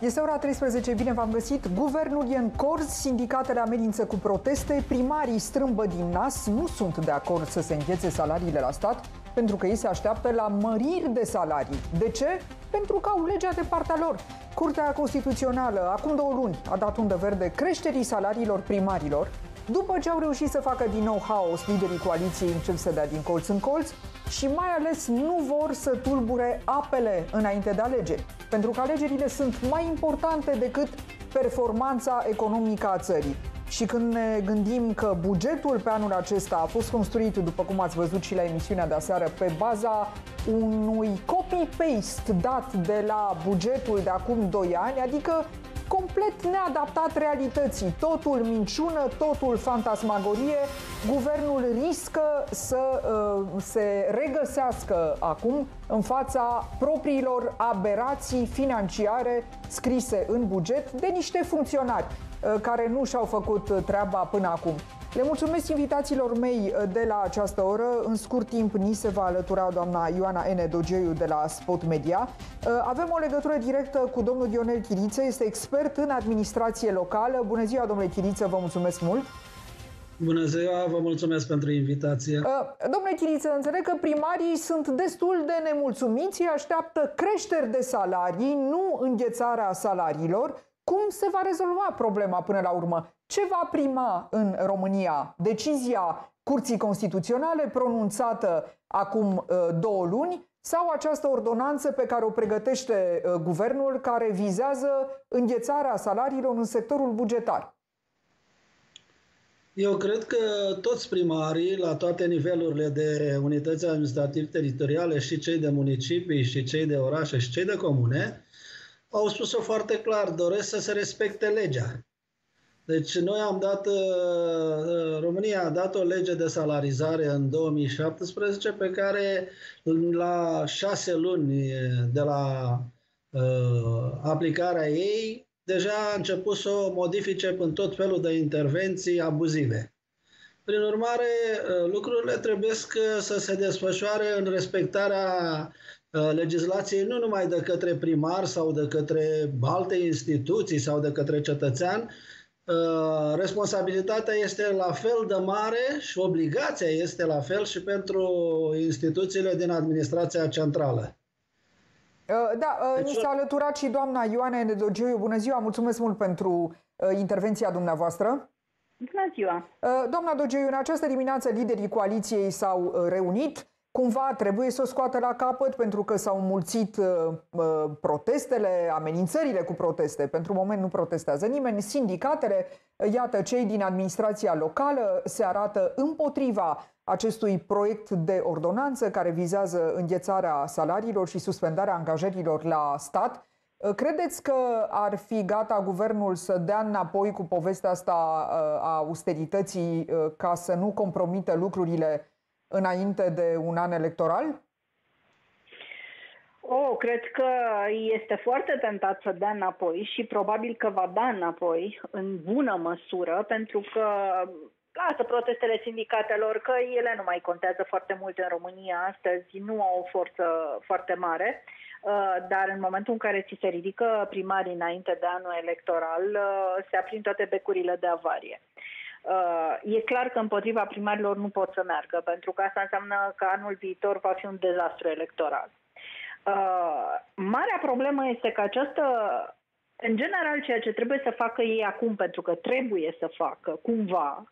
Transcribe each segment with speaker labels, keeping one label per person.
Speaker 1: Este ora 13, bine v-am găsit. Guvernul e în corz, sindicatele amenință cu proteste, primarii strâmbă din nas, nu sunt de acord să se înghețe salariile la stat, pentru că ei se așteaptă la măriri de salarii. De ce? Pentru că au legea de partea lor. Curtea Constituțională, acum două luni, a dat undă verde creșterii salariilor primarilor. După ce au reușit să facă din nou haos, liderii coaliției încep să dea din colț în colț și mai ales nu vor să tulbure apele înainte de alegeri, pentru că alegerile sunt mai importante decât performanța economică a țării. Și când ne gândim că bugetul pe anul acesta a fost construit, după cum ați văzut și la emisiunea de aseară, pe baza unui copy-paste dat de la bugetul de acum 2 ani, adică complet neadaptat realității. Totul minciună, totul fantasmagorie. Guvernul riscă să uh, se regăsească acum în fața propriilor aberații financiare scrise în buget de niște funcționari uh, care nu și-au făcut treaba până acum. Le mulțumesc invitațiilor mei uh, de la această oră. În scurt timp ni se va alătura doamna Ioana N. Dogeiu de la Spot Media. Uh, avem o legătură directă cu domnul Dionel Chiriță, este expert în administrație locală. Bună ziua, domnule Chiriță, vă mulțumesc mult!
Speaker 2: Bună ziua, vă mulțumesc pentru invitație. Uh,
Speaker 1: domnule Chiriță, înțeleg că primarii sunt destul de nemulțumiți, așteaptă creșteri de salarii, nu înghețarea salariilor. Cum se va rezolva problema până la urmă? Ce va prima în România? Decizia Curții Constituționale pronunțată acum uh, două luni sau această ordonanță pe care o pregătește uh, guvernul care vizează înghețarea salariilor în sectorul bugetar?
Speaker 2: Eu cred că toți primarii, la toate nivelurile de unități administrativ-teritoriale, și cei de municipii, și cei de orașe, și cei de comune, au spus-o foarte clar, doresc să se respecte legea. Deci noi am dat, uh, uh, România a dat o lege de salarizare în 2017 pe care la șase luni de la uh, aplicarea ei deja a început să o modifice în tot felul de intervenții abuzive. Prin urmare, lucrurile trebuie să se desfășoare în respectarea legislației nu numai de către primar sau de către alte instituții sau de către cetățean, Uh, responsabilitatea este la fel de mare și obligația este la fel și pentru instituțiile din administrația centrală.
Speaker 1: Uh, da, uh, deci... ni s-a alăturat și doamna Ioana Nedogiu. Bună ziua, mulțumesc mult pentru intervenția dumneavoastră.
Speaker 3: Bună ziua!
Speaker 1: Doamna Dogiu, în această dimineață liderii coaliției s-au reunit cumva trebuie să o scoată la capăt pentru că s-au mulțit uh, uh, protestele, amenințările cu proteste. Pentru moment nu protestează nimeni. Sindicatele, uh, iată, cei din administrația locală se arată împotriva acestui proiect de ordonanță care vizează înghețarea salariilor și suspendarea angajărilor la stat. Uh, credeți că ar fi gata guvernul să dea înapoi cu povestea asta a austerității ca să nu compromită lucrurile înainte de un an electoral?
Speaker 3: Oh, cred că este foarte tentat să dea înapoi și probabil că va da înapoi în bună măsură, pentru că lasă protestele sindicatelor, că ele nu mai contează foarte mult în România astăzi, nu au o forță foarte mare, uh, dar în momentul în care ți se ridică primarii înainte de anul electoral, uh, se aprind toate becurile de avarie. Uh, e clar că împotriva primarilor nu pot să meargă, pentru că asta înseamnă că anul viitor va fi un dezastru electoral. Uh, marea problemă este că această în general, ceea ce trebuie să facă ei acum, pentru că trebuie să facă cumva,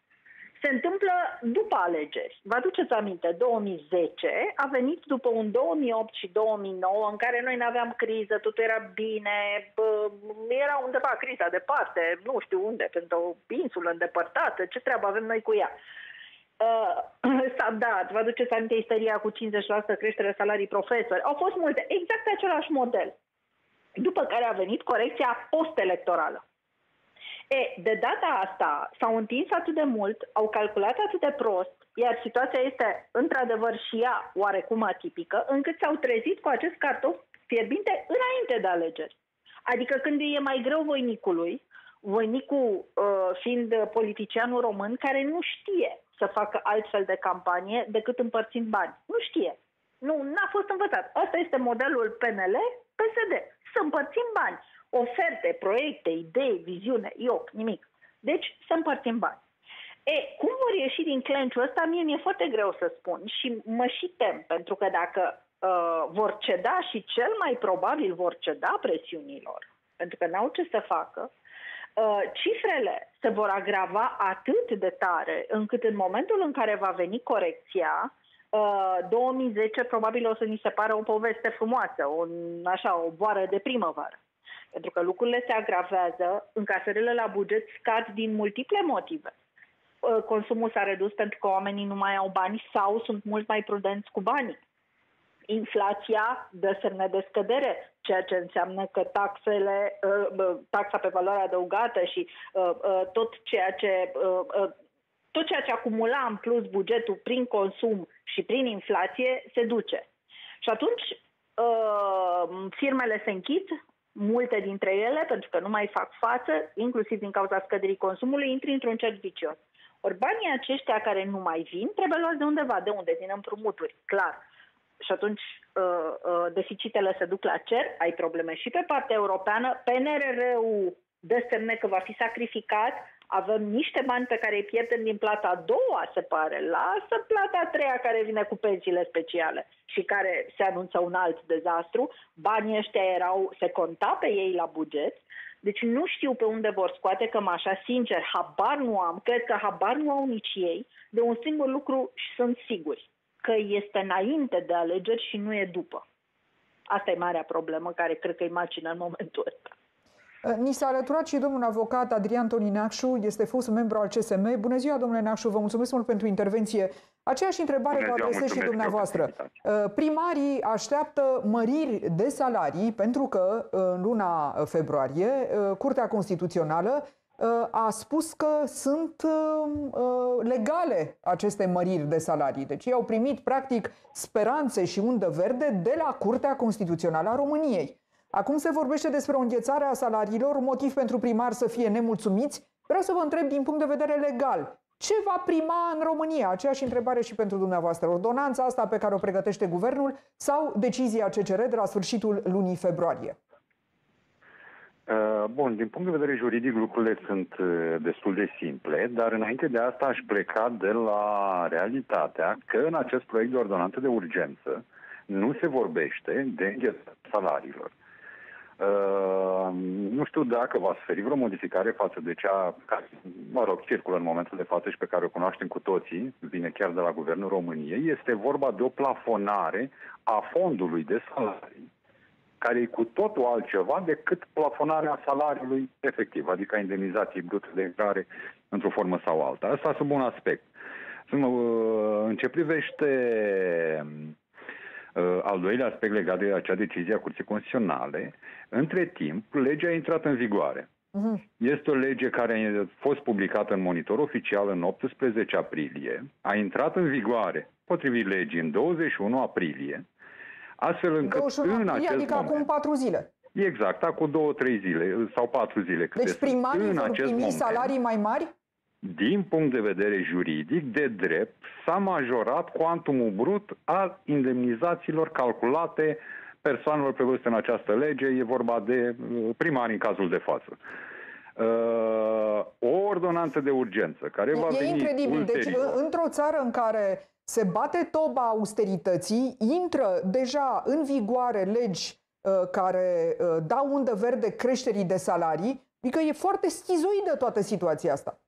Speaker 3: se întâmplă după alegeri. Vă aduceți aminte, 2010 a venit după un 2008 și 2009 în care noi nu aveam criză, totul era bine, bă, era undeva criza departe, nu știu unde, pentru o insulă îndepărtată, ce treabă avem noi cu ea. Uh, s-a dat, vă aduceți aminte isteria cu 50% creștere salarii profesori. Au fost multe, exact același model. După care a venit corecția post-electorală. E, de data asta s-au întins atât de mult, au calculat atât de prost, iar situația este într-adevăr și ea oarecum atipică, încât s-au trezit cu acest cartof fierbinte înainte de alegeri. Adică când e mai greu voinicului, voinicul uh, fiind politicianul român care nu știe să facă altfel de campanie decât împărțind bani. Nu știe. Nu, n-a fost învățat. Asta este modelul PNL-PSD. Să împărțim bani oferte, proiecte, idei, viziune, ioc, nimic. Deci să împărțim bani. E, cum vor ieși din clenciul ăsta, mie mi-e foarte greu să spun și mă și tem, pentru că dacă uh, vor ceda și cel mai probabil vor ceda presiunilor, pentru că n-au ce să facă, uh, cifrele se vor agrava atât de tare încât în momentul în care va veni corecția, uh, 2010 probabil o să ni se pară o poveste frumoasă, un, așa, o boară de primăvară. Pentru că lucrurile se agravează, încasările la buget scad din multiple motive. Uh, consumul s-a redus pentru că oamenii nu mai au bani sau sunt mult mai prudenți cu banii. Inflația dă semne de scădere, ceea ce înseamnă că taxele, uh, taxa pe valoare adăugată și uh, tot ceea ce tot ceea ce acumula în plus bugetul prin consum și prin inflație se duce. Și atunci firmele se închid, multe dintre ele, pentru că nu mai fac față, inclusiv din cauza scăderii consumului, intri într-un cerc vicios. Ori banii aceștia care nu mai vin trebuie luați de undeva. De unde? Din împrumuturi, clar. Și atunci uh, uh, deficitele se duc la cer, ai probleme și pe partea europeană. PNRR-ul dă semne că va fi sacrificat, avem niște bani pe care îi pierdem din plata a doua, se pare. Lasă plata a treia care vine cu pensiile speciale și care se anunță un alt dezastru. Banii ăștia erau, se conta pe ei la buget deci nu știu pe unde vor scoate cămașa, sincer, habar nu am, cred că habar nu au nici ei, de un singur lucru și sunt siguri, că este înainte de alegeri și nu e după. Asta e marea problemă care cred că îi macină în momentul ăsta.
Speaker 1: Ni s-a alăturat și domnul avocat Adrian Toninacșu, este fost membru al CSM. Bună ziua, domnule Nacșu, vă mulțumesc mult pentru intervenție. Aceeași întrebare vă adresez și dumneavoastră. Uh, primarii așteaptă măriri de salarii pentru că uh, în luna februarie uh, Curtea Constituțională a spus că sunt legale aceste măriri de salarii. Deci ei au primit practic speranțe și undă verde de la Curtea Constituțională a României. Acum se vorbește despre o înghețare a salariilor, motiv pentru primar să fie nemulțumiți. Vreau să vă întreb din punct de vedere legal. Ce va prima în România? Aceeași întrebare și pentru dumneavoastră. Ordonanța asta pe care o pregătește guvernul sau decizia CCR de la sfârșitul lunii februarie?
Speaker 4: Uh, bun, din punct de vedere juridic lucrurile sunt uh, destul de simple, dar înainte de asta aș pleca de la realitatea că în acest proiect de ordonanță de urgență nu se vorbește de înghețarea salariilor. Uh, nu știu dacă va suferi vreo modificare față de cea care, mă rog, circulă în momentul de față și pe care o cunoaștem cu toții, vine chiar de la Guvernul României, este vorba de o plafonare a fondului de salarii, care e cu totul altceva decât plafonarea salariului efectiv, adică a indemnizației brute de care într-o formă sau alta. Asta sub un aspect. Uh, în ce privește Uh, al doilea aspect legat de acea decizie a Curții Constituționale, între timp, legea a intrat în vigoare. Uh-huh. Este o lege care a fost publicată în monitor oficial în 18 aprilie, a intrat în vigoare, potrivit legii, în 21 aprilie, astfel încât
Speaker 1: 21
Speaker 4: în
Speaker 1: acest adică
Speaker 4: moment,
Speaker 1: acum patru zile.
Speaker 4: Exact, acum două, trei zile sau patru zile.
Speaker 1: Deci primarii
Speaker 4: în
Speaker 1: vor
Speaker 4: acest
Speaker 1: primi
Speaker 4: moment,
Speaker 1: salarii mai mari?
Speaker 4: Din punct de vedere juridic, de drept, s-a majorat cuantumul brut al indemnizațiilor calculate persoanelor prevăzute în această lege. E vorba de uh, primari în cazul de față. Uh, o ordonanță de urgență care va
Speaker 1: e
Speaker 4: veni
Speaker 1: incredibil. Deci,
Speaker 4: ulterior.
Speaker 1: Deci, într-o țară în care se bate toba austerității, intră deja în vigoare legi uh, care uh, dau undă verde creșterii de salarii, adică e foarte schizoidă toată situația asta.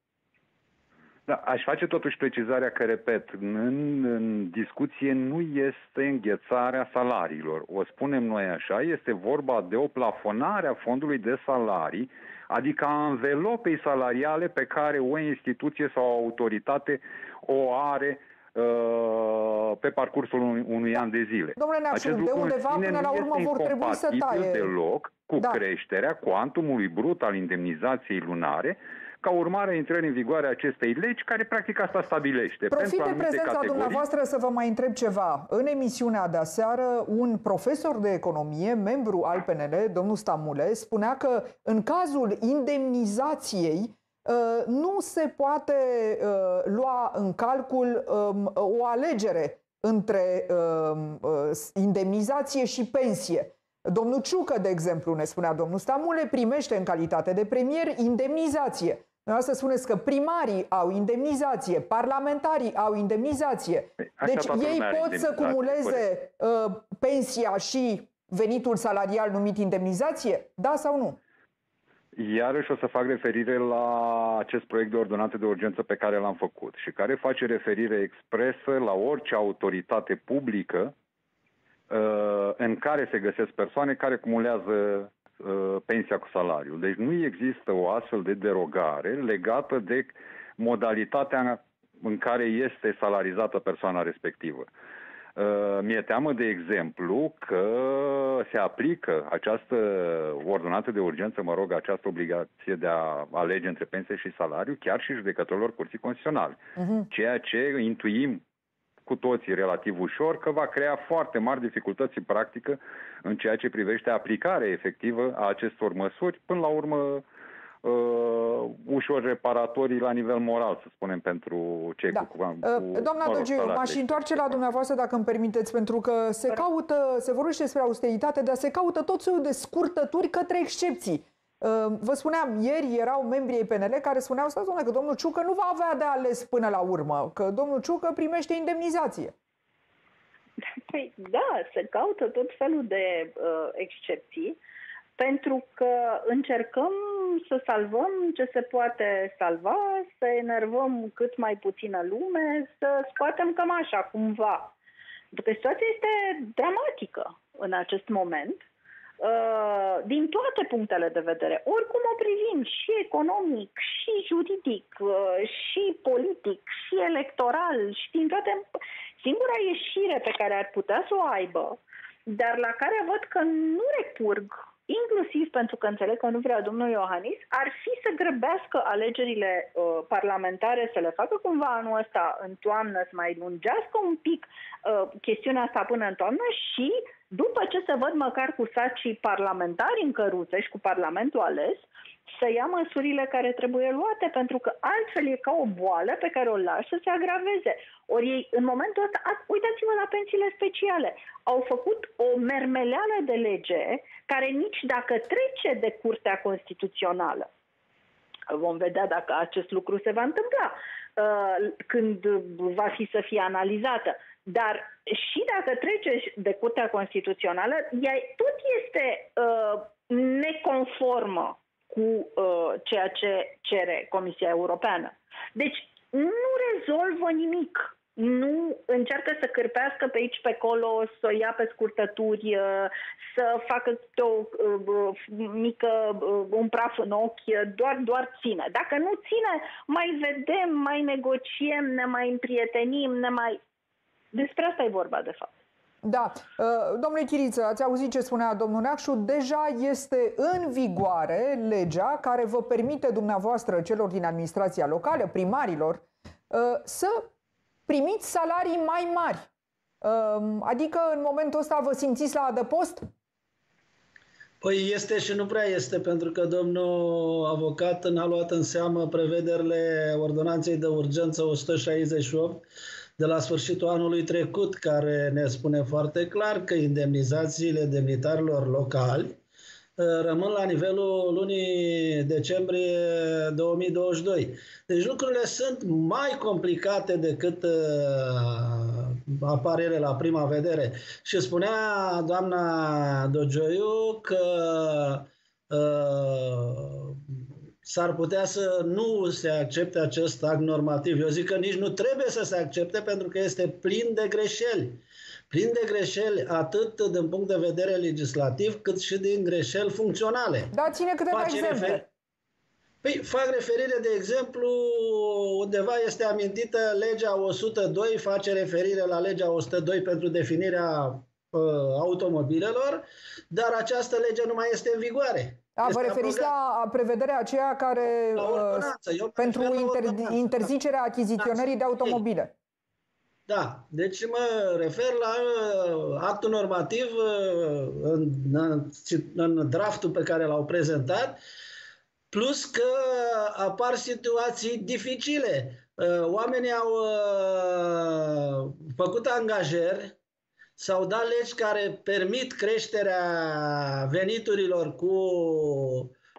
Speaker 4: Da, aș face totuși precizarea că, repet, în, în discuție nu este înghețarea salariilor. O spunem noi așa, este vorba de o plafonare a fondului de salarii, adică a învelopei salariale pe care o instituție sau o autoritate o are uh, pe parcursul unui, unui an de zile.
Speaker 1: Domnule Neașu, de undeva până la urmă vor trebui să taie.
Speaker 4: deloc cu
Speaker 1: Da.
Speaker 4: creșterea cuantumului brut al indemnizației lunare ca urmare a intrării în vigoare a acestei legi, care practic asta stabilește.
Speaker 1: Profit
Speaker 4: pentru
Speaker 1: de
Speaker 4: anumite
Speaker 1: prezența
Speaker 4: categorii.
Speaker 1: dumneavoastră să vă mai întreb ceva. În emisiunea de aseară, un profesor de economie, membru al PNL, domnul Stamule, spunea că în cazul indemnizației uh, nu se poate uh, lua în calcul um, o alegere între um, uh, indemnizație și pensie. Domnul Ciucă, de exemplu, ne spunea domnul Stamule, primește în calitate de premier indemnizație. Să spuneți că primarii au indemnizație, parlamentarii au indemnizație.
Speaker 4: Păi, așa
Speaker 1: deci ei pot să cumuleze uh, pensia și venitul salarial numit indemnizație? Da sau nu?
Speaker 4: Iarăși o să fac referire la acest proiect de ordonanță de urgență pe care l-am făcut și care face referire expresă la orice autoritate publică uh, în care se găsesc persoane care cumulează uh, pensia cu salariu. Deci nu există o astfel de derogare legată de modalitatea în care este salarizată persoana respectivă. Uh, mi-e teamă, de exemplu, că se aplică această ordonanță de urgență, mă rog, această obligație de a alege între pensie și salariu, chiar și judecătorilor curții constituționale. Uh-huh. Ceea ce intuim cu toții relativ ușor că va crea foarte mari dificultăți în practică în ceea ce privește aplicarea efectivă a acestor măsuri, până la urmă uh, ușor reparatorii la nivel moral, să spunem, pentru cei da. cu, cu
Speaker 1: uh, Doamna mă Dăgiu, m-aș întoarce la dumneavoastră, dacă îmi permiteți, pentru că se caută, se vorbește despre austeritate, dar se caută tot soiul de scurtături către excepții. Uh, vă spuneam, ieri erau membrii ei PNL care spuneau, stați domnule, că domnul Ciucă nu va avea de ales până la urmă, că domnul Ciucă primește indemnizație.
Speaker 3: Păi da, se caută tot felul de uh, excepții pentru că încercăm să salvăm ce se poate salva, să enervăm cât mai puțină lume, să scoatem cămașa cumva. Pentru că situația este dramatică în acest moment, uh, din toate punctele de vedere. Oricum o privim, și economic, și juridic, uh, și politic, și electoral, și din toate... Singura ieșire pe care ar putea să o aibă, dar la care văd că nu recurg inclusiv pentru că înțeleg că nu vrea domnul Iohannis, ar fi să grăbească alegerile uh, parlamentare, să le facă cumva anul ăsta în toamnă, să mai lungească un pic uh, chestiunea asta până în toamnă și după ce se văd măcar cu sacii parlamentari în căruțe și cu parlamentul ales, să ia măsurile care trebuie luate, pentru că altfel e ca o boală pe care o lași să se agraveze. Ori ei, în momentul ăsta, uitați-vă la pensiile speciale, au făcut o mermeleală de lege care nici dacă trece de Curtea Constituțională, vom vedea dacă acest lucru se va întâmpla uh, când va fi să fie analizată. Dar și dacă trece de Curtea Constituțională, ea tot este uh, neconformă cu uh, ceea ce cere Comisia Europeană. Deci nu rezolvă nimic. Nu încearcă să cârpească pe aici, pe acolo, să o ia pe scurtături, uh, să facă o uh, mică, uh, un praf în ochi, doar, doar ține. Dacă nu ține, mai vedem, mai negociem, ne mai împrietenim, ne mai... Despre asta e vorba, de fapt.
Speaker 1: Da. Uh, domnule Chiriță, ați auzit ce spunea domnul Neacșu, deja este în vigoare legea care vă permite dumneavoastră, celor din administrația locală, primarilor, uh, să primiți salarii mai mari. Uh, adică în momentul ăsta vă simțiți la adăpost?
Speaker 2: Păi este și nu prea este, pentru că domnul avocat n-a luat în seamă prevederile ordonanței de urgență 168 de la sfârșitul anului trecut, care ne spune foarte clar că indemnizațiile demnitarilor locali uh, rămân la nivelul lunii decembrie 2022. Deci lucrurile sunt mai complicate decât uh, apar ele la prima vedere. Și spunea doamna Dogioiu că uh, s-ar putea să nu se accepte acest act normativ. Eu zic că nici nu trebuie să se accepte pentru că este plin de greșeli. Plin de greșeli atât din punct de vedere legislativ cât și din greșeli funcționale.
Speaker 1: Dați-ne câteva Face exemple. Refer...
Speaker 2: Păi fac referire, de exemplu, undeva este amintită legea 102, face referire la legea 102 pentru definirea uh, automobilelor, dar această lege nu mai este în vigoare.
Speaker 1: A, vă referiți la prevederea aceea care uh, pentru inter, interzicerea achiziționării de automobile.
Speaker 2: Da, deci mă refer la uh, actul normativ uh, în, în draftul pe care l-au prezentat, plus că apar situații dificile. Oamenii au făcut angajări S-au dat legi care permit creșterea veniturilor cu,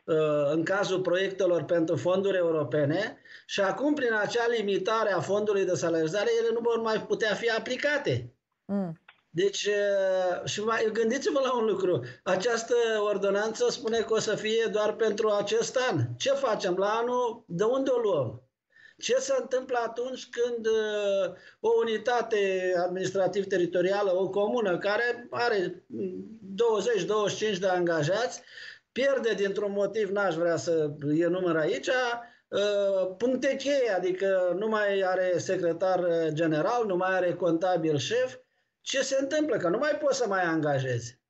Speaker 2: uh, în cazul proiectelor pentru fonduri europene și acum, prin acea limitare a fondului de salarizare, ele nu vor mai putea fi aplicate. Mm. Deci, uh, și mai, gândiți-vă la un lucru. Această ordonanță spune că o să fie doar pentru acest an. Ce facem la anul? De unde o luăm? Ce se întâmplă atunci când uh, o unitate administrativ-teritorială, o comună care are 20-25 de angajați, pierde dintr-un motiv, n-aș vrea să enumăr aici, uh, puncte cheie, adică nu mai are secretar general, nu mai are contabil șef, ce se întâmplă? Că nu mai poți să mai angajezi.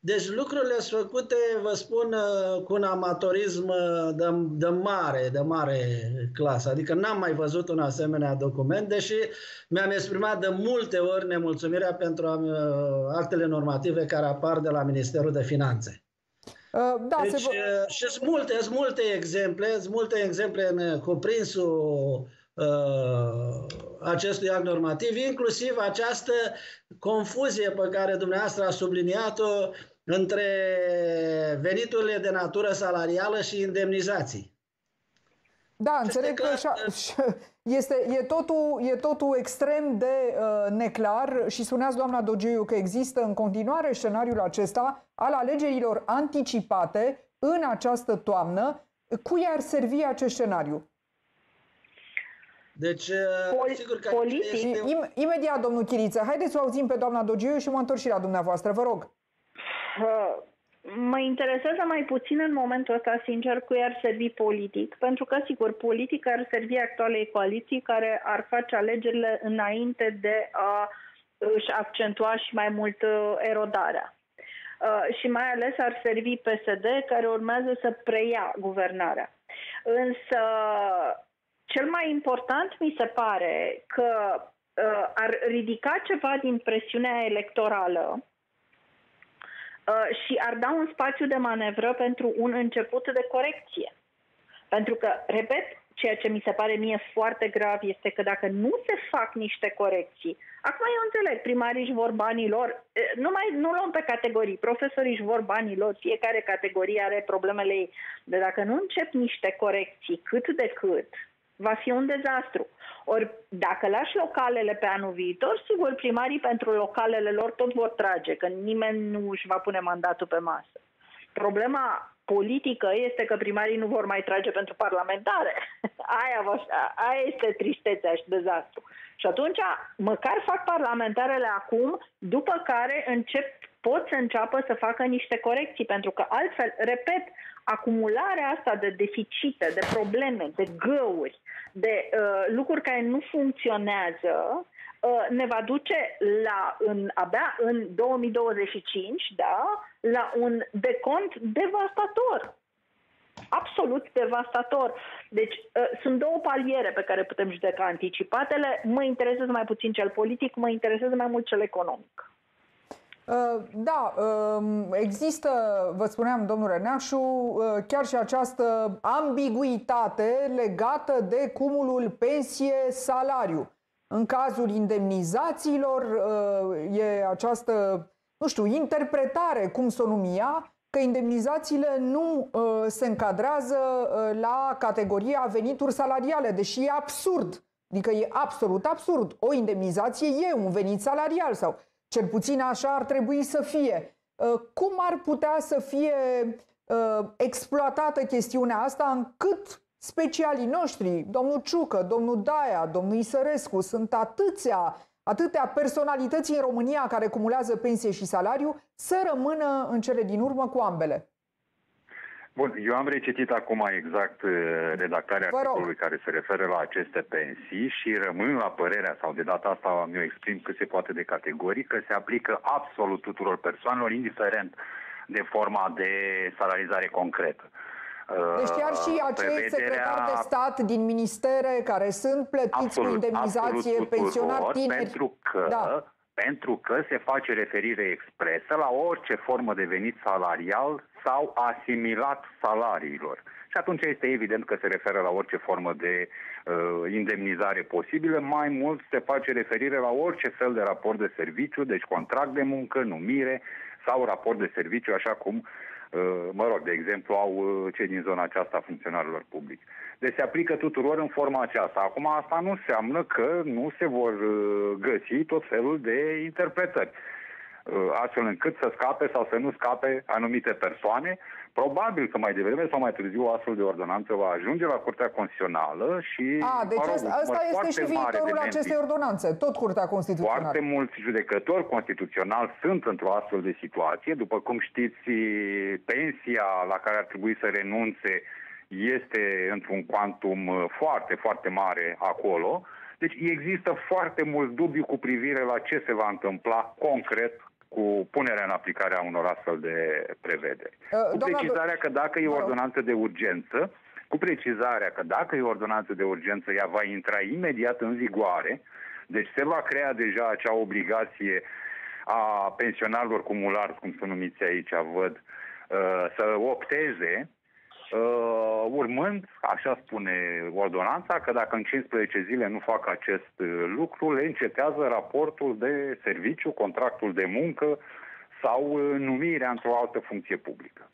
Speaker 2: Deci lucrurile sunt făcute, vă spun, uh, cu un amatorism uh, de, de mare, de mare clasă. Adică n-am mai văzut un asemenea document, deși mi-am exprimat de multe ori nemulțumirea pentru uh, actele normative care apar de la Ministerul de Finanțe. Uh, da, deci, se... și sunt multe, sunt multe exemple, sunt multe exemple în cuprinsul uh, acestui act normativ, inclusiv această confuzie pe care dumneavoastră a subliniat-o între veniturile de natură salarială și indemnizații.
Speaker 1: Da, înțeleg că este, e, totul, e totul extrem de uh, neclar și spuneați, doamna Dogiu, că există în continuare scenariul acesta al alegerilor anticipate în această toamnă. Cui ar servi acest scenariu?
Speaker 2: Deci, uh, Pol- sigur că
Speaker 1: politic. Este... Im- imediat, domnul Chiriță, haideți să o auzim pe doamna Dogiu și mă întorc și la dumneavoastră, vă rog.
Speaker 3: Uh, mă interesează mai puțin în momentul ăsta, sincer, cu ar servi politic, pentru că, sigur, politic ar servi actualei coaliții care ar face alegerile înainte de a își accentua și mai mult uh, erodarea. Uh, și mai ales ar servi PSD, care urmează să preia guvernarea. Însă, cel mai important mi se pare că uh, ar ridica ceva din presiunea electorală uh, și ar da un spațiu de manevră pentru un început de corecție. Pentru că, repet, ceea ce mi se pare mie foarte grav este că dacă nu se fac niște corecții, acum eu înțeleg, primarii își vor banii lor, nu, mai, nu luăm pe categorii, profesorii își vor banii lor, fiecare categorie are problemele ei, dar dacă nu încep niște corecții cât de cât, va fi un dezastru. Ori dacă lași localele pe anul viitor, sigur primarii pentru localele lor tot vor trage, că nimeni nu își va pune mandatul pe masă. Problema politică este că primarii nu vor mai trage pentru parlamentare. Aia, va, aia este tristețea și dezastru. Și atunci, măcar fac parlamentarele acum, după care încep, pot să înceapă să facă niște corecții, pentru că altfel, repet, acumularea asta de deficite, de probleme, de găuri, de uh, lucruri care nu funcționează, uh, ne va duce la, în, abia în 2025, da, la un decont devastator. Absolut devastator. Deci uh, sunt două paliere pe care putem judeca anticipatele. Mă interesează mai puțin cel politic, mă interesează mai mult cel economic.
Speaker 1: Uh, da, um, există, vă spuneam, domnul Reneașu, uh, chiar și această ambiguitate legată de cumulul pensie-salariu. În cazul indemnizațiilor uh, e această, nu știu, interpretare, cum să o numia, că indemnizațiile nu se încadrează la categoria venituri salariale, deși e absurd. Adică e absolut absurd. O indemnizație e un venit salarial sau cel puțin așa ar trebui să fie. Uh, cum ar putea să fie uh, exploatată chestiunea asta încât specialii noștri, domnul Ciucă, domnul Daia, domnul Isărescu, sunt atâția, atâtea personalități în România care cumulează pensie și salariu, să rămână în cele din urmă cu ambele.
Speaker 4: Bun, eu am recitit acum exact uh, redactarea articolului care se referă la aceste pensii și rămân la părerea, sau de data asta mi-o exprim cât se poate de categorii, că se aplică absolut tuturor persoanelor, indiferent de forma de salarizare concretă.
Speaker 1: Deci chiar și uh, acei Prevederea... secretari de stat din ministere care sunt plătiți absolut, cu indemnizație, pensionari tineri.
Speaker 4: Pentru că da pentru că se face referire expresă la orice formă de venit salarial sau asimilat salariilor. Și atunci este evident că se referă la orice formă de uh, indemnizare posibilă. Mai mult se face referire la orice fel de raport de serviciu, deci contract de muncă, numire sau raport de serviciu, așa cum uh, mă rog, de exemplu, au uh, cei din zona aceasta a funcționarilor publici. Deci se aplică tuturor în forma aceasta. Acum asta nu înseamnă că nu se vor uh, găsi tot felul de interpretări. Uh, astfel încât să scape sau să nu scape anumite persoane. Probabil că mai devreme sau mai târziu o astfel de ordonanță va ajunge la Curtea Constituțională și...
Speaker 1: A, deci mă rog, asta este și viitorul acestei ordonanțe, tot Curtea Constituțională.
Speaker 4: Foarte mulți judecători constituționali sunt într-o astfel de situație. După cum știți, pensia la care ar trebui să renunțe este într-un quantum uh, foarte, foarte mare acolo. Deci există foarte mult dubiu cu privire la ce se va întâmpla concret cu punerea în aplicare a unor astfel de prevederi. Uh, cu precizarea că dacă e o ordonanță de urgență, cu precizarea că dacă e o ordonanță de urgență, ea va intra imediat în vigoare, deci se va crea deja acea obligație a pensionarilor cumulari, cum sunt numiți aici, văd, uh, să opteze Uh, urmând, așa spune ordonanța, că dacă în 15 zile nu fac acest uh, lucru, le încetează raportul de serviciu, contractul de muncă sau uh, numirea într-o altă funcție publică.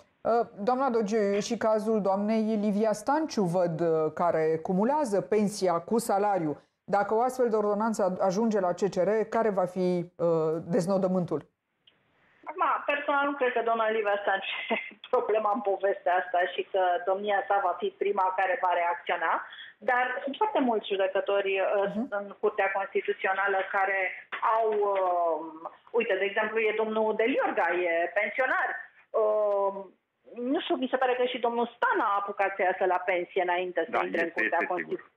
Speaker 1: Doamna Dogiu, e și cazul doamnei Livia Stanciu, văd, care cumulează pensia cu salariu. Dacă o astfel de ordonanță ajunge la CCR, care va fi uh, deznodământul?
Speaker 3: Acum, personal nu cred că doamna Livia Stanciu problema în povestea asta și că domnia sa va fi prima care va reacționa, dar sunt foarte mulți judecători uh-huh. în Curtea Constituțională care au, uh, uite, de exemplu, e domnul Deliorga, e pensionar, uh, nu știu, mi se pare că și domnul Stan a apucat să iasă la pensie înainte să da, intre în Curtea Constituțională.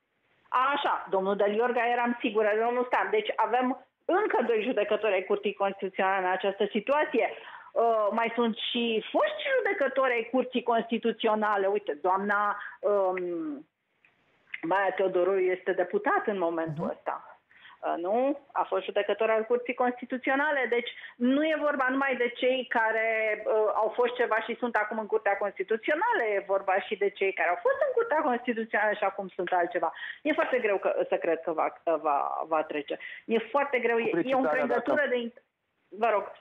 Speaker 3: Așa, domnul Deliorga eram sigură, domnul Stan. Deci avem încă doi judecători ai Curții Constituționale în această situație. Uh, mai sunt și foști judecători ai Curții Constituționale. Uite, doamna um, Maia Teodoru este deputat în momentul uh-huh. ăsta. Uh, nu? A fost judecător al Curții Constituționale, deci nu e vorba numai de cei care uh, au fost ceva și sunt acum în Curtea Constituțională, e vorba și de cei care au fost în Curtea Constituțională și acum sunt altceva. E foarte greu că, să cred că va, va, va trece. E foarte greu, e, e o încrezătură de... Vă rog.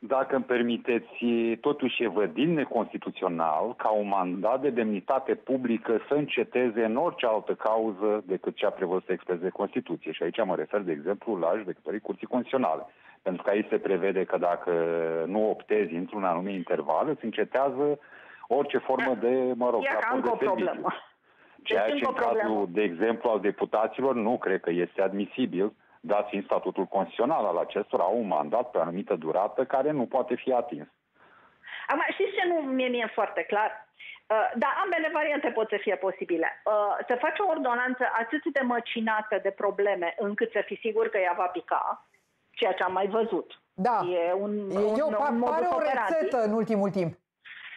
Speaker 4: Dacă îmi permiteți, totuși e vădin neconstituțional ca un mandat de demnitate publică să înceteze în orice altă cauză decât cea prevăzută să expreze Constituție. Și aici mă refer, de exemplu, la judecătorii Curții Constituționale. Pentru că aici se prevede că dacă nu optezi într-un anumit interval, îți încetează orice formă de, mă rog, raport de serviciu. Problemă. Ceea deci ce în cazul, de exemplu, al deputaților nu cred că este admisibil dat fiind statutul constituțional al acestora, au un mandat pe o anumită durată care nu poate fi atins.
Speaker 3: Acum, știți ce nu mie mi-e foarte clar? Uh, da, ambele variante pot să fie posibile. Uh, să faci o ordonanță atât de măcinată de probleme încât să fii sigur că ea va pica, ceea ce am mai văzut.
Speaker 1: Da, e, un, e un, un pare o rețetă în ultimul timp.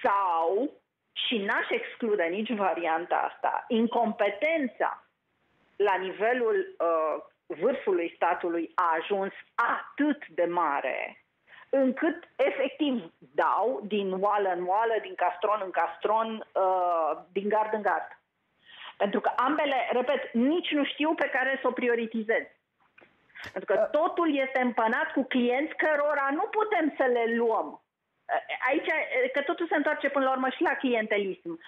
Speaker 3: Sau, și n-aș exclude nici varianta asta, incompetența la nivelul uh, vârfului statului a ajuns atât de mare încât efectiv dau din oală în oală, din castron în castron, uh, din gard în gard. Pentru că ambele, repet, nici nu știu pe care să o prioritizez. Pentru că uh. totul este împănat cu clienți cărora nu putem să le luăm. Aici, că totul se întoarce până la urmă și la clientelism.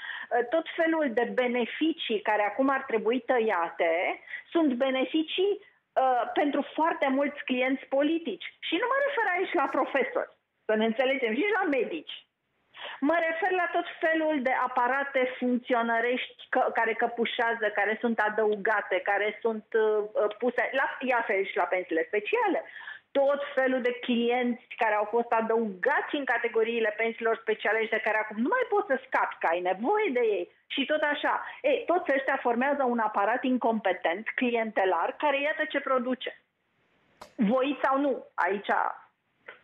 Speaker 3: Tot felul de beneficii care acum ar trebui tăiate sunt beneficii Uh, pentru foarte mulți clienți politici. Și nu mă refer aici la profesori, să ne înțelegem, și la medici. Mă refer la tot felul de aparate funcționărești că, care căpușează, care sunt adăugate, care sunt uh, uh puse, la, ia fel și la pensiile speciale tot felul de clienți care au fost adăugați în categoriile pensiilor speciale și de care acum nu mai poți să scapi, că ai nevoie de ei și tot așa. Ei, toți ăștia formează un aparat incompetent, clientelar, care iată ce produce. Voi sau nu, aici,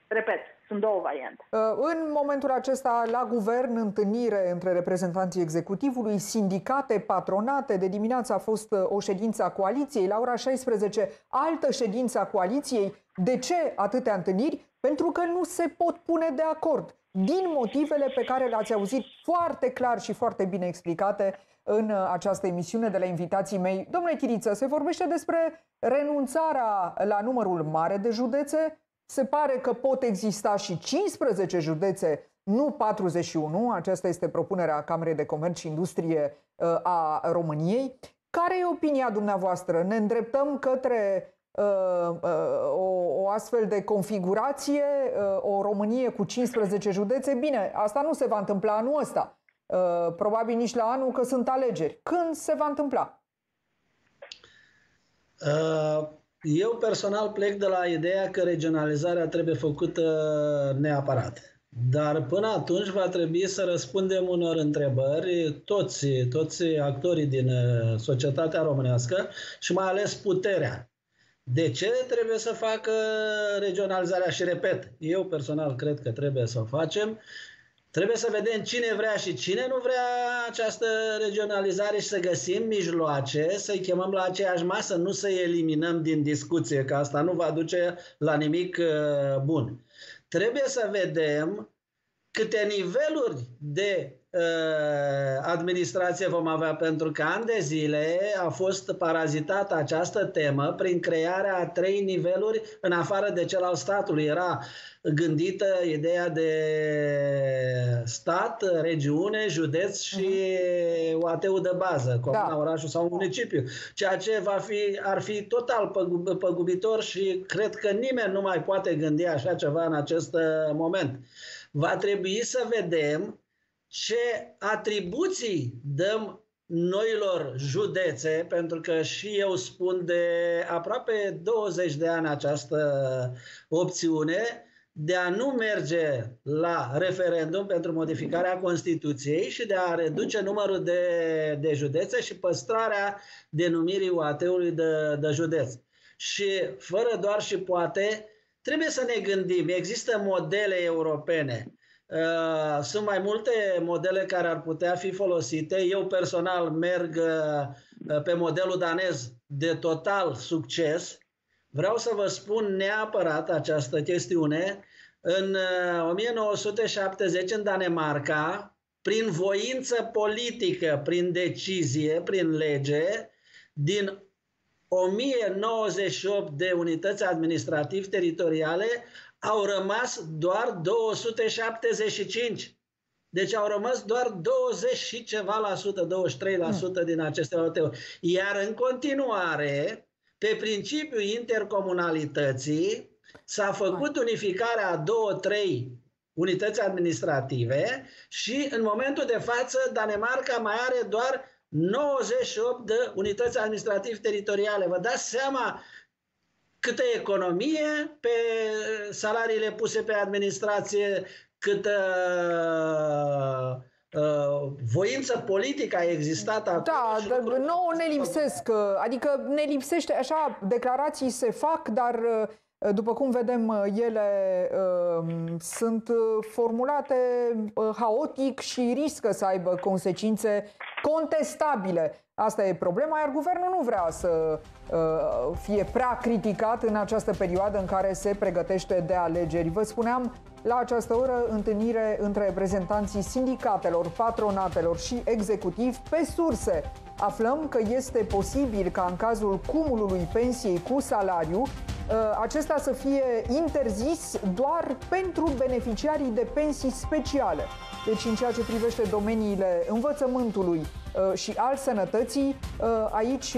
Speaker 3: repet, sunt două variante. Uh,
Speaker 1: în momentul acesta, la guvern, întâlnire între reprezentanții executivului, sindicate, patronate. De dimineață a fost uh, o ședință a coaliției. La ora 16, altă ședință a coaliției. De ce atâtea întâlniri? Pentru că nu se pot pune de acord. din motivele pe care le-ați auzit foarte clar și foarte bine explicate în uh, această emisiune de la invitații mei. Domnule Chiriță, se vorbește despre renunțarea la numărul mare de județe. Se pare că pot exista și 15 județe, nu 41. Aceasta este propunerea Camerei de Comerț și Industrie uh, a României. Care e opinia dumneavoastră? Ne îndreptăm către uh, uh, o, o astfel de configurație, uh, o Românie cu 15 județe? Bine, asta nu se va întâmpla anul ăsta. Uh, probabil nici la anul că sunt alegeri. Când se va întâmpla?
Speaker 2: Uh, eu personal plec de la ideea că regionalizarea trebuie făcută neapărat. Dar până atunci va trebui să răspundem unor întrebări toți, toți actorii din uh, societatea românească și mai ales puterea. De ce trebuie să facă regionalizarea? Și repet, eu personal cred că trebuie să o facem Trebuie să vedem cine vrea și cine nu vrea această regionalizare și să găsim mijloace, să-i chemăm la aceeași masă, nu să-i eliminăm din discuție, că asta nu va duce la nimic uh, bun. Trebuie să vedem câte niveluri de uh, administrație vom avea, pentru că ani de zile a fost parazitată această temă prin crearea a trei niveluri în afară de cel al statului. Era gândită ideea de stat, regiune, județ și UAT-ul de bază, comuna, da. orașul sau municipiu, ceea ce va fi, ar fi total păgubitor și cred că nimeni nu mai poate gândi așa ceva în acest uh, moment. Va trebui să vedem ce atribuții dăm noilor județe, pentru că și eu spun de aproape 20 de ani această opțiune, de a nu merge la referendum pentru modificarea Constituției și de a reduce numărul de, de județe și păstrarea denumirii UAT-ului de, de județ. Și fără doar și poate, trebuie să ne gândim, există modele europene. Uh, sunt mai multe modele care ar putea fi folosite. Eu personal merg uh, pe modelul danez de total succes. Vreau să vă spun neapărat această chestiune în 1970 uh, în Danemarca, prin voință politică, prin decizie, prin lege, din 1098 de unități administrativ-teritoriale au rămas doar 275. Deci au rămas doar 20 și ceva la sută, 23% la sută din aceste OT-uri. Iar în continuare, pe principiul intercomunalității, S-a făcut unificarea a două, trei unități administrative și în momentul de față Danemarca mai are doar 98 de unități administrativ-teritoriale. Vă dați seama câtă economie pe salariile puse pe administrație, câtă uh, voință politică a existat
Speaker 1: acolo. Da, dar nouă ne lipsesc, adică ne lipsește, așa, declarații se fac, dar uh, Eh, după cum vedem, eh, ele uh, sunt formulate uh, haotic și riscă să aibă consecințe contestabile. Asta e problema, iar guvernul nu vrea să uh, fie prea criticat în această perioadă în care se pregătește de alegeri. Vă spuneam la această oră întâlnire între reprezentanții sindicatelor, patronatelor și executiv pe surse. Aflăm că este posibil ca în cazul cumulului pensiei cu salariu Uh, acesta să fie interzis doar pentru beneficiarii de pensii speciale. Deci în ceea ce privește domeniile învățământului uh, și al sănătății, uh, aici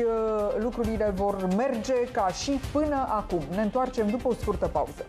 Speaker 1: lucrurile vor merge ca și până acum. Ne întoarcem după o scurtă pauză.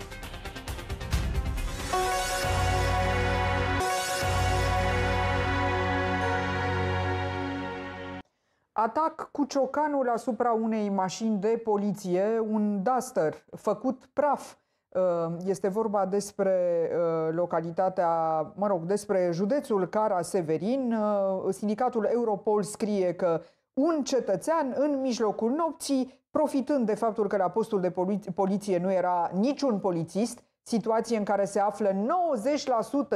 Speaker 1: Atac cu ciocanul asupra unei mașini de poliție, un Duster făcut praf. Uh, este vorba despre uh, localitatea, mă rog, despre județul Cara-Severin. Uh, sindicatul Europol scrie că un cetățean în mijlocul nopții, profitând de faptul că la postul de poliție nu era niciun polițist, situație în care se află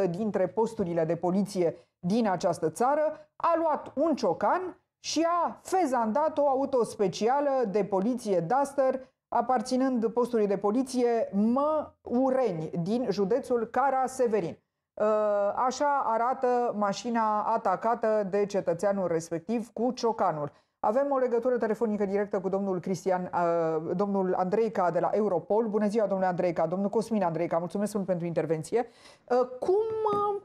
Speaker 1: 90% dintre posturile de poliție din această țară, a luat un ciocan și a fezandat o auto specială de poliție Duster aparținând postului de poliție Măureni din județul Cara-Severin. Așa arată mașina atacată de cetățeanul respectiv cu ciocanul. Avem o legătură telefonică directă cu domnul Cristian, uh, domnul Andreica de la Europol. Bună ziua, domnule Andreica, domnul Cosmin Andreica, mulțumesc mult pentru intervenție. Uh, cum,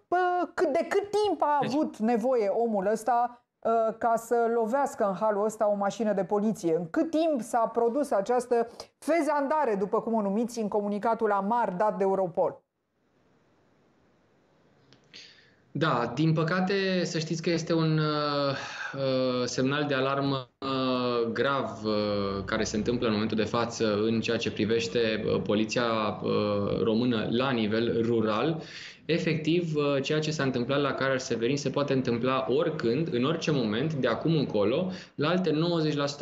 Speaker 1: uh, cât, de cât timp a deci- avut nevoie omul ăsta uh, ca să lovească în halul ăsta o mașină de poliție? În cât timp s-a produs această fezandare, după cum o numiți în comunicatul amar dat de Europol?
Speaker 5: Da, din păcate să știți că este un uh, uh, semnal de alarmă uh, grav uh, care se întâmplă în momentul de față în ceea ce privește uh, poliția uh, română la nivel rural efectiv, uh, ceea ce s-a întâmplat la Carol Severin se poate întâmpla oricând, în orice moment, de acum încolo, la alte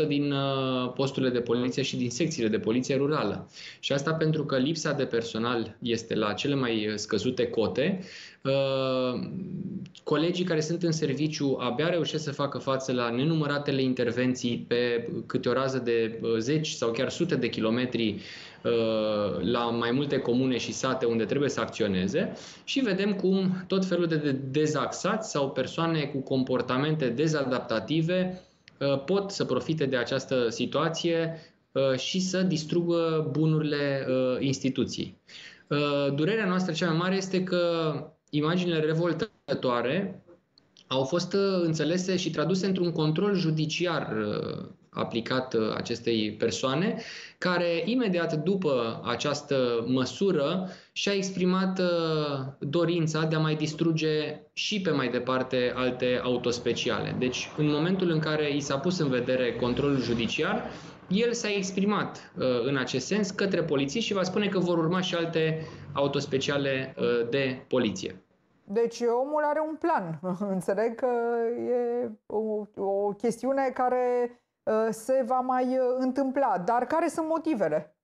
Speaker 5: 90% din uh, posturile de poliție și din secțiile de poliție rurală. Și asta pentru că lipsa de personal este la cele mai scăzute cote. Uh, colegii care sunt în serviciu abia reușesc să facă față la nenumăratele intervenții pe câte o rază de zeci sau chiar sute de kilometri Uh, la mai multe comune și sate unde trebuie să acționeze și vedem cum tot felul de dezaxați sau persoane cu comportamente dezadaptative uh, pot să profite de această situație uh, și să distrugă bunurile instituției. Durerea noastră cea mai mare este că imaginile revoltătoare au fost înțelese și traduse într-un control judiciar aplicat uh, acestei persoane, care imediat după această măsură și-a exprimat uh, dorința de a mai distruge și pe mai departe alte autospeciale. Deci, în momentul în care i s-a pus în vedere controlul judiciar, el s-a exprimat uh, în acest sens către poliție și va spune că vor urma și alte autospeciale de poliție.
Speaker 1: Deci omul are un plan. Înțeleg că e o, o chestiune care Uh, se va mai uh, întâmpla. Dar care sunt motivele?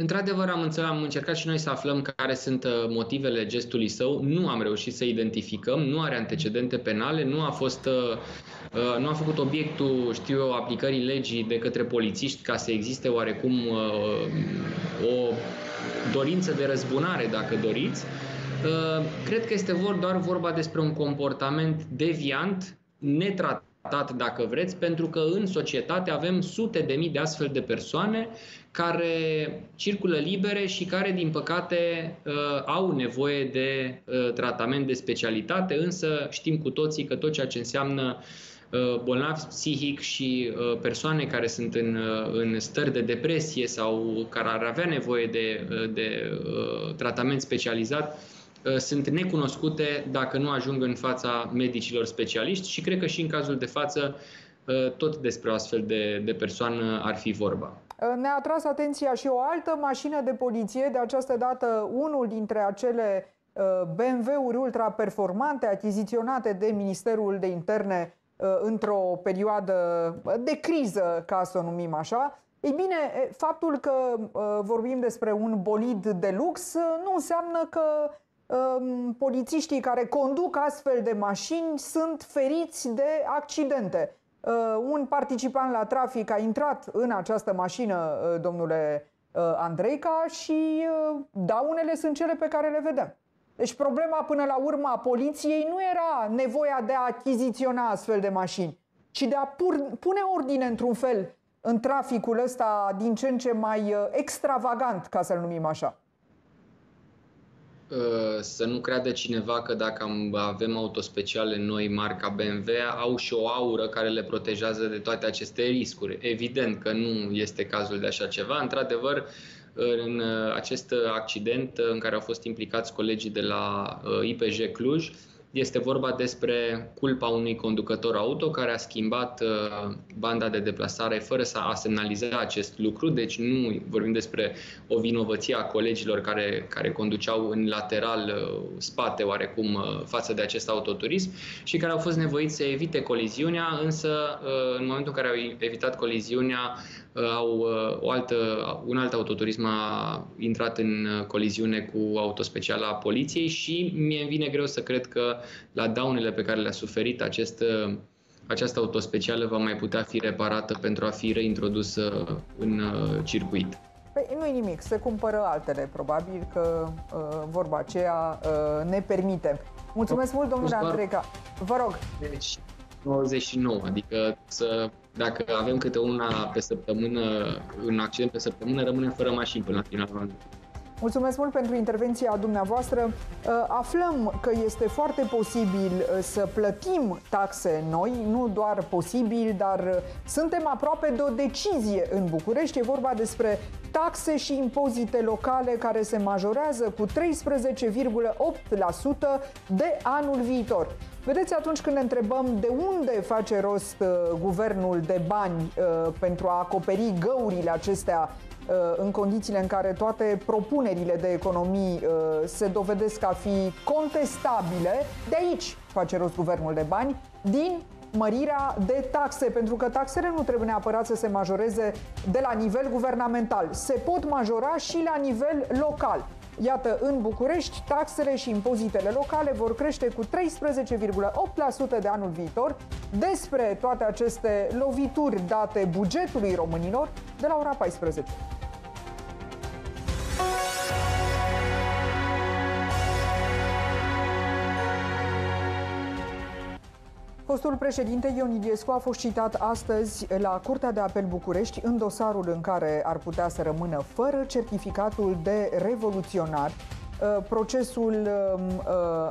Speaker 5: Într-adevăr, am, înțeles, am încercat și noi să aflăm care sunt uh, motivele gestului său. Nu am reușit să identificăm, nu are antecedente penale, nu a fost, nu a făcut obiectul, știu eu, aplicării legii de către polițiști ca să existe oarecum o dorință de răzbunare, dacă doriți. Cred că este doar vorba despre un comportament deviant, netratat tratat, dacă vreți, pentru că în societate avem sute de mii de astfel de persoane care circulă libere și care, din păcate, uh, au nevoie de uh, tratament de specialitate, însă știm cu toții că tot ceea ce înseamnă uh, bolnavi psihic și persoane care sunt în, în stări de depresie sau care ar avea nevoie de, de tratament specializat, Uh, sunt necunoscute dacă nu ajung în fața medicilor specialiști și cred că și în cazul de față uh, tot despre o astfel de, de persoană ar fi vorba.
Speaker 1: Uh, ne-a atras atenția și o altă mașină de poliție, de această dată unul dintre acele BMW-uri ultra-performante achiziționate de Ministerul de Interne într-o perioadă de criză, ca să o numim așa. Ei bine, faptul că vorbim despre un bolid de lux nu înseamnă că Ehm, polițiștii care conduc astfel de mașini sunt feriți de accidente. Ehm, un participant la trafic a intrat în această mașină, ehm, domnule Andreica, și daunele sunt cele pe care le vedem. Deci problema până la urmă a poliției nu era nevoia de a achiziționa astfel de mașini, ci de a pune ordine într-un fel în traficul ăsta din ce în ce mai extravagant, ca să-l numim așa.
Speaker 5: Uh, să nu creadă cineva că dacă avem autospeciale noi marca BMW, au și o aură care le protejează de toate aceste riscuri. Evident că nu este cazul de așa ceva. Într-adevăr, în uh, acest accident în care au fost implicați colegii de la uh, IPJ Cluj, este vorba despre culpa unui conducător auto care a schimbat uh, banda de deplasare fără să a semnaliza acest lucru, deci nu vorbim despre o vinovăție a colegilor care, care conduceau în lateral uh, spate oarecum uh, față de acest autoturism și care au fost nevoiți să evite coliziunea, însă în momentul în care au evitat coliziunea au o altă, un alt autoturism a intrat în coliziune cu autospeciala poliției și mie vine greu să cred că la daunele pe care le-a suferit acest, această autospecială va mai putea fi reparată pentru a fi reintrodusă în uh, circuit.
Speaker 1: Păi nu-i nimic, se cumpără altele, probabil că uh, vorba aceea uh, ne permite. Mulțumesc mult, domnule Andreca. Vă rog.
Speaker 5: Deci, 99, adică să, dacă avem câte una pe săptămână, un accident pe săptămână, rămânem fără mașini până la finalul anului.
Speaker 1: Mulțumesc mult pentru intervenția dumneavoastră. Uh, aflăm că este foarte posibil uh, să plătim taxe noi, nu doar posibil, dar uh, suntem aproape de o decizie în București. E vorba despre taxe și impozite locale care se majorează cu 13,8% de anul viitor. Vedeți, atunci când ne întrebăm de unde face rost uh, guvernul de bani uh, pentru a acoperi găurile acestea Uh, în condițiile în care toate propunerile de economii uh, se dovedesc a fi contestabile, de aici face rost guvernul de bani, din mărirea de taxe, pentru că taxele nu trebuie neapărat să se majoreze de la nivel guvernamental, se pot majora și la nivel local. Iată, în București, taxele și impozitele locale vor crește cu 13,8% de anul viitor. Despre toate aceste lovituri date bugetului românilor de la ora 14. Fostul președinte Ion Iliescu a fost citat astăzi la Curtea de Apel București în dosarul în care ar putea să rămână fără certificatul de revoluționar. Uh, procesul um, uh,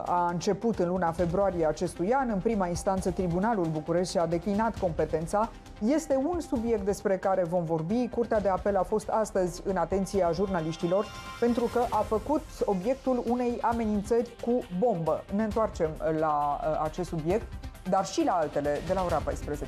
Speaker 1: a început în luna februarie acestui an. În prima instanță, Tribunalul București a declinat competența. Este un subiect despre care vom vorbi. Curtea de apel a fost astăzi în atenția jurnaliștilor pentru că a făcut obiectul unei amenințări cu bombă. Ne întoarcem la uh, acest subiect dar și la altele de la ora 14.